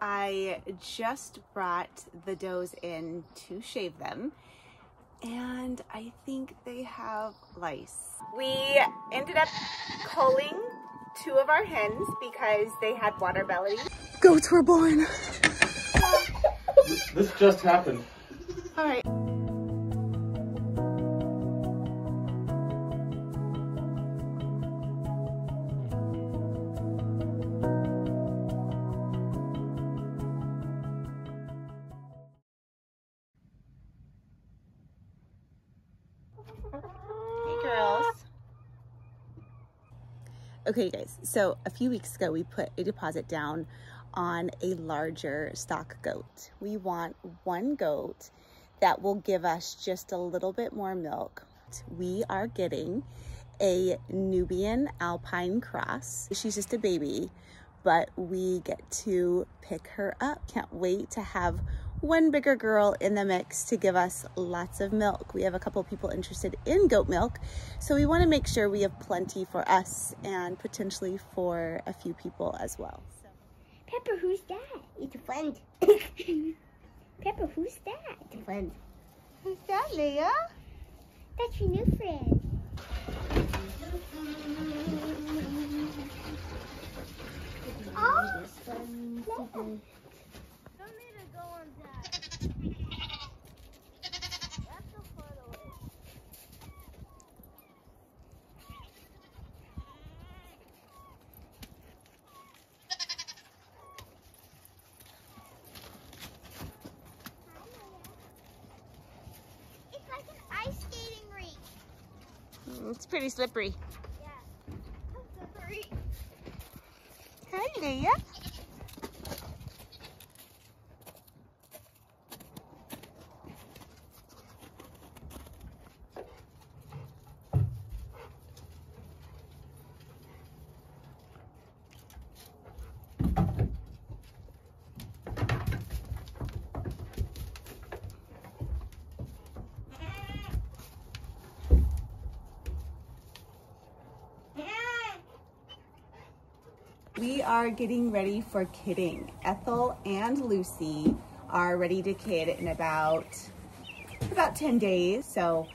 I just brought the does in to shave them and I think they have lice. We ended up culling two of our hens because they had water bellies. Goats were born. This just happened. All right. Okay guys, so a few weeks ago we put a deposit down on a larger stock goat. We want one goat that will give us just a little bit more milk. We are getting a Nubian Alpine Cross. She's just a baby, but we get to pick her up. Can't wait to have one bigger girl in the mix to give us lots of milk. We have a couple people interested in goat milk, so we want to make sure we have plenty for us and potentially for a few people as well. Pepper, who's that? It's a friend. Pepper, who's that? It's a friend. Who's that, Leah? That's your new friend. Oh, It's like an ice skating rink. It's pretty slippery. Yeah. I'm. Hi, Leah. We are getting ready for kidding. Ethel and Lucy are ready to kid in about about 10 days. So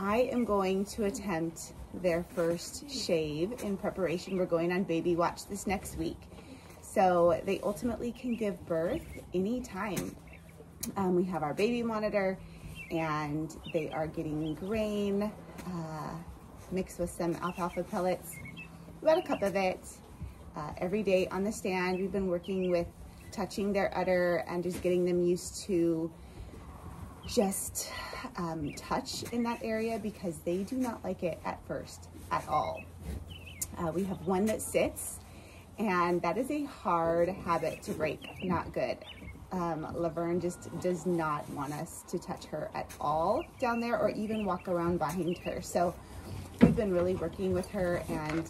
I am going to attempt their first shave in preparation. We're going on baby watch this next week. So they ultimately can give birth anytime. Um, we have our baby monitor and they are getting grain uh, mixed with some alfalfa pellets, about a cup of it uh, every day on the stand. We've been working with touching their udder and just getting them used to just um, touch in that area because they do not like it at first at all. Uh, we have one that sits and that is a hard habit to break, not good. Um, Laverne just does not want us to touch her at all down there or even walk around behind her. So we've been really working with her and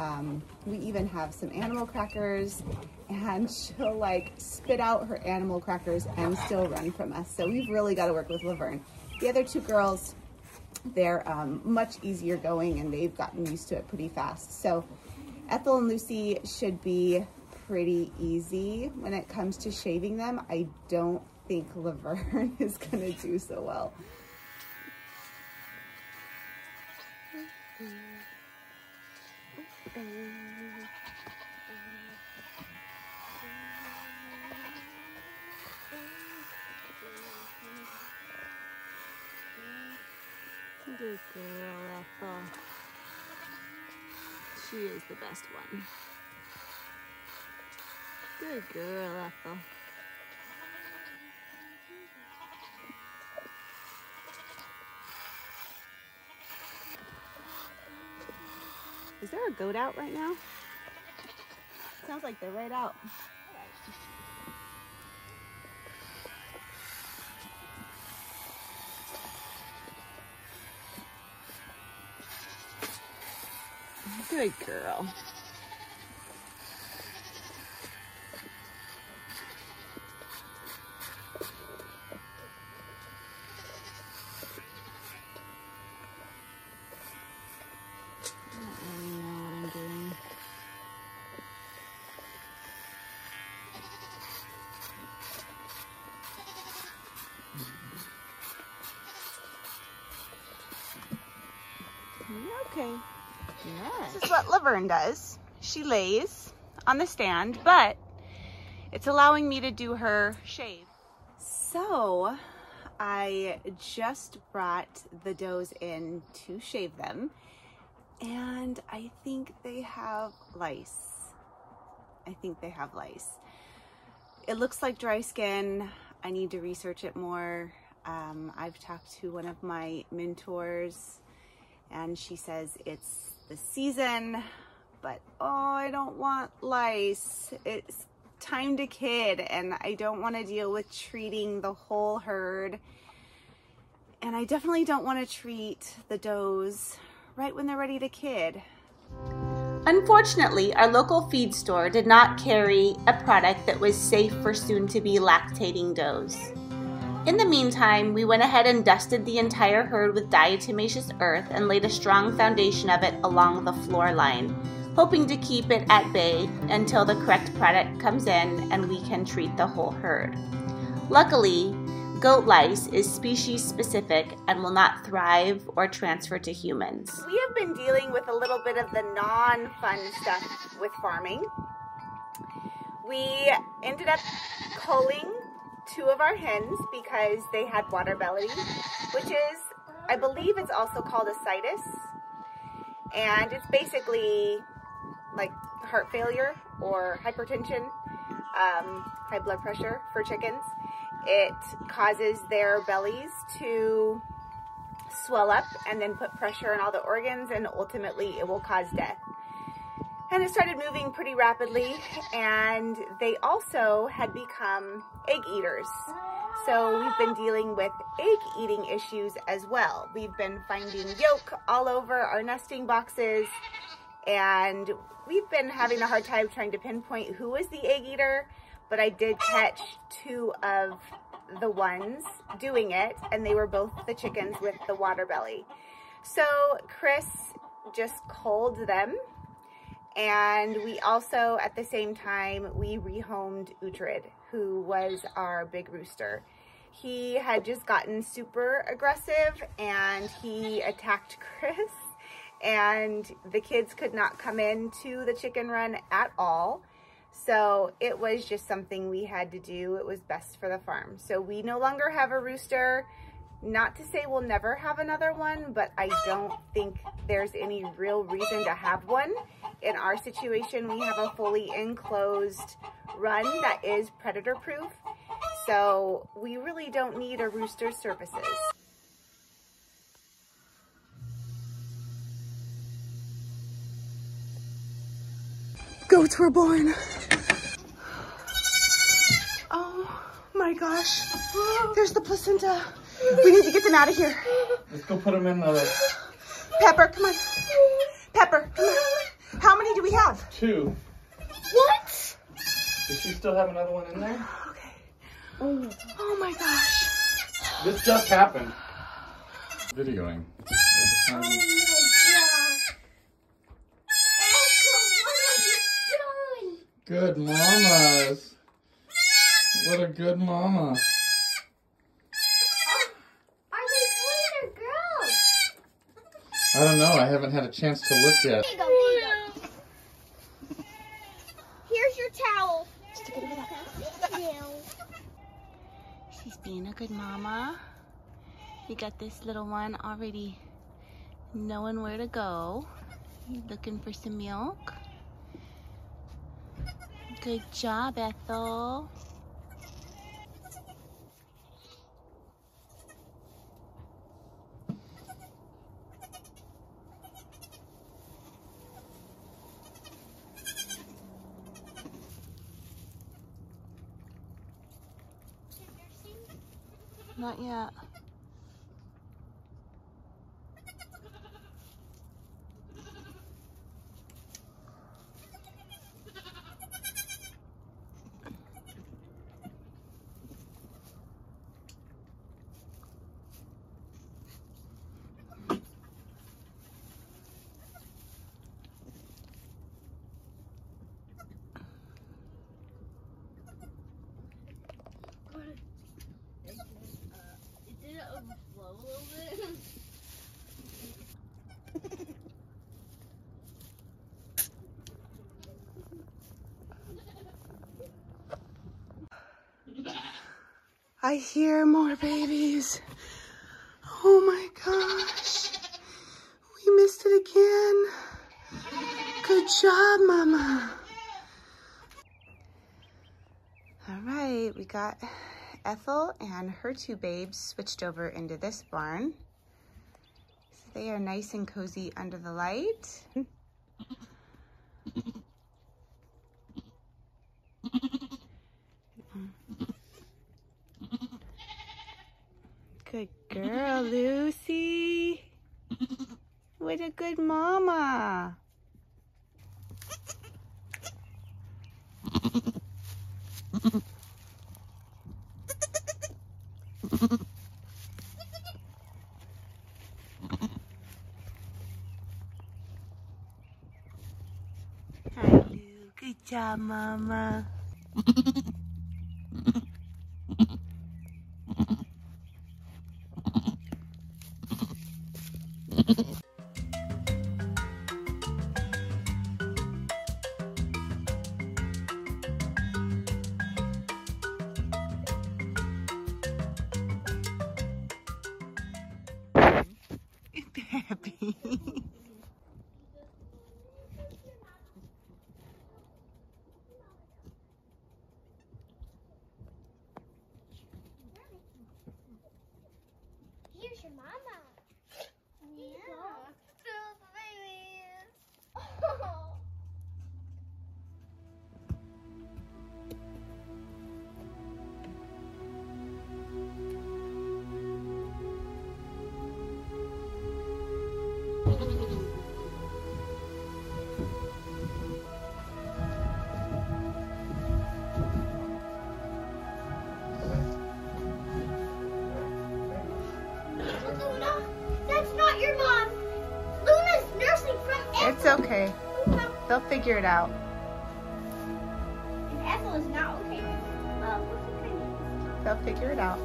um, we even have some animal crackers and she'll like spit out her animal crackers and still run from us. So we've really got to work with Laverne. The other two girls, they're um, much easier going and they've gotten used to it pretty fast. So Ethel and Lucy should be pretty easy when it comes to shaving them. I don't think Laverne is gonna do so well. Good girl, Ethel. She is the best one. Good girl, Ethel. Is there a goat out right now? Sounds like they're right out. Good girl. Okay. This is what Laverne does. She lays on the stand, but it's allowing me to do her shave. So I just brought the does in to shave them and I think they have lice. I think they have lice. It looks like dry skin. I need to research it more. Um, I've talked to one of my mentors and she says it's the season, but oh, I don't want lice. It's time to kid and I don't want to deal with treating the whole herd. And I definitely don't want to treat the does right when they're ready to kid. Unfortunately, our local feed store did not carry a product that was safe for soon to be lactating does. In the meantime, we went ahead and dusted the entire herd with diatomaceous earth and laid a strong foundation of it along the floor line, hoping to keep it at bay until the correct product comes in and we can treat the whole herd. Luckily, Goat lice is species specific and will not thrive or transfer to humans. We have been dealing with a little bit of the non-fun stuff with farming. We ended up culling two of our hens because they had water belly, which is, I believe it's also called ascites. And it's basically like heart failure or hypertension, um, high blood pressure for chickens. It causes their bellies to swell up and then put pressure on all the organs and ultimately it will cause death. And it started moving pretty rapidly and they also had become egg eaters. So we've been dealing with egg eating issues as well. We've been finding yolk all over our nesting boxes and we've been having a hard time trying to pinpoint who is the egg eater but I did catch two of the ones doing it and they were both the chickens with the water belly. So Chris just culled them and we also at the same time we rehomed Uhtred who was our big rooster. He had just gotten super aggressive and he attacked Chris and the kids could not come into the chicken run at all. So it was just something we had to do. It was best for the farm. So we no longer have a rooster. Not to say we'll never have another one, but I don't think there's any real reason to have one. In our situation, we have a fully enclosed run that is predator proof. So we really don't need a rooster's services. Goats were born. Oh my gosh. There's the placenta. We need to get them out of here. Let's go put them in the... Pepper, come on. Pepper, come on. How many do we have? Two. What? Does she still have another one in there? Okay. Oh, oh my gosh. This just happened. Videoing. Oh my gosh. Echo, what are you doing? Good mamas. What a good mama. Are they boys or girls? I don't know. I haven't had a chance to look yet. There you go, there you go. Here's your towel. Thank you. She's being a good mama. We got this little one already knowing where to go. Looking for some milk. Good job, Ethel. Not yet. a little bit. I hear more babies. Oh my gosh. We missed it again. Good job, Mama. All right, we got Ethel and her two babes switched over into this barn. So they are nice and cozy under the light. Good girl, Lucy. What a good mama. Hi, Lou. Good job, mama. Okay. They'll figure it out. and Ethel is not okay. Uh, name? They'll figure it out.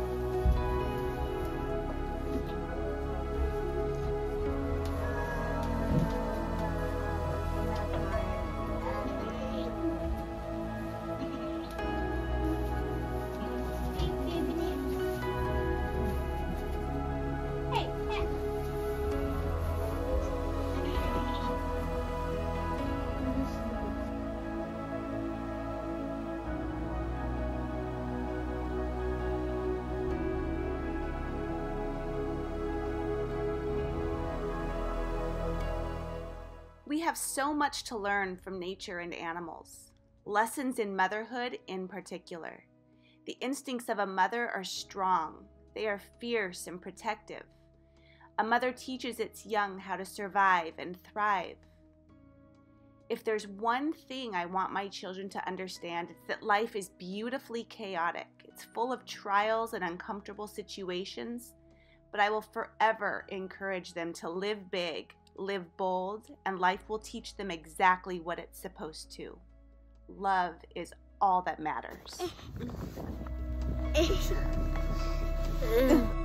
Have so much to learn from nature and animals. Lessons in motherhood, in particular. The instincts of a mother are strong, they are fierce and protective. A mother teaches its young how to survive and thrive. If there's one thing I want my children to understand, it's that life is beautifully chaotic. It's full of trials and uncomfortable situations, but I will forever encourage them to live big, live bold, and life will teach them exactly what it's supposed to. Love is all that matters. Mm.